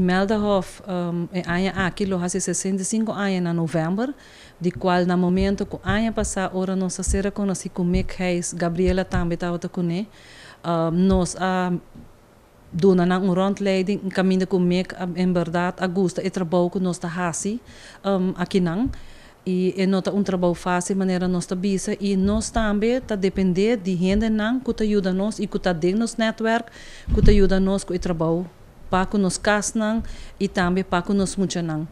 Melderhof um, é aqui lo hace 65 anos na novembro, de qual na momento que anha passar ora nossa será conhecida como Mick Hayes, Gabriela também estava com um, nós a na um rondleiding em caminho com Mick em verdade Augusta e trabalho que nós está hasi um, aqui não e é nota um trabalho fácil maneira está bisa e nós também está depender de gente não que ajuda nós e que está dentro do network que ajuda nós com o trabalho para nos casnan e também para nos muchanan.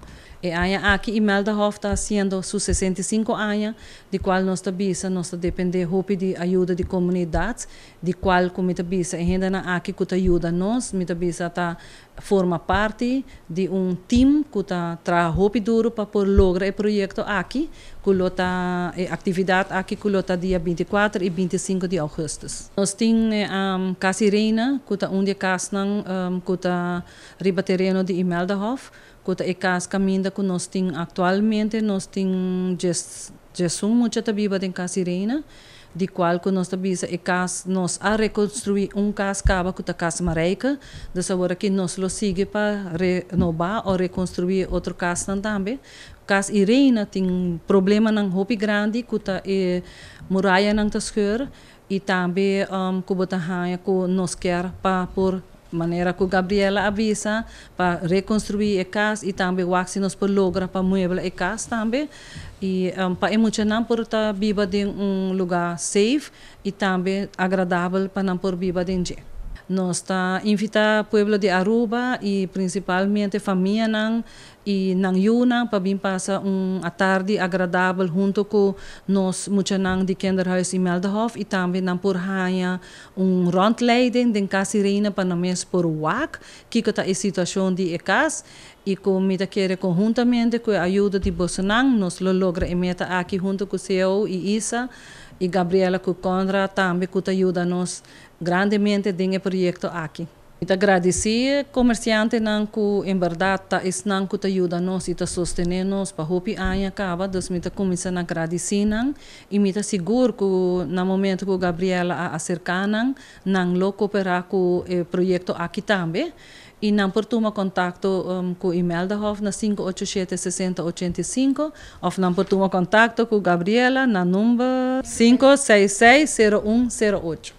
E aya aqui Imelda Hoff está fazendo seus 65 anos, de qual nós bisa, nós depender de ajuda de comunidades, de qual como está bisa, ainda na aqui que ajuda nós, me bisa tá forma parte de um team que está trabalhando duro para por lograr o projeto aqui, que lota atividade aqui que lota dia 24 e 25 de agosto. Nós temos um, Casa Reina, que está onde casa um, que está riba terreno de Imelda Hoff, Kuta ikas caminda que nós tem atualmente, nós tem Jesus muita tabiba em Casirena, de qual que nós tabisa e cas nós a reconstruir um cas caba que casa mareica, dessa hora que nós lo sigue para renovar ou reconstruir outro cas também. Cas Irena tem problema nang hopi grande que tá muralha nang tasquer e também um, que bota que nós quer para por maneira que Gabriela avisa para reconstruir a casa e também o que nós por logra para mover a casa também e um, para emocionar por estar viva em um lugar safe e também agradável para não por viva dentro nós está invitar o povo de Aruba e principalmente família e nang yuna para vir passar uma tarde agradável junto com nós muchanang de Kinderhuis e Melderhof e também nang por hanya um rondleiding den casirina para não mes por wak que está a situação de ecas e com mita querer conjuntamente com a ajuda de Bolsonaro nós lo logra e meta aqui junto com o CEO e Isa e Gabriela Cucondra também que ajuda nos grandemente nesse projeto aqui. Ita agradecer comerciante ku em verdade ta ajuda nos e ta sostener nos pa hopi anya acaba dos mita começa na agradecer nan e mita seguro ku na momento ku Gabriela a acercar nan lo cooperar ku o projeto aqui também e não por tomar contato um, com Imelda Hoff na 587 6085 ou não por tomar contato com Gabriela na número 566-0108.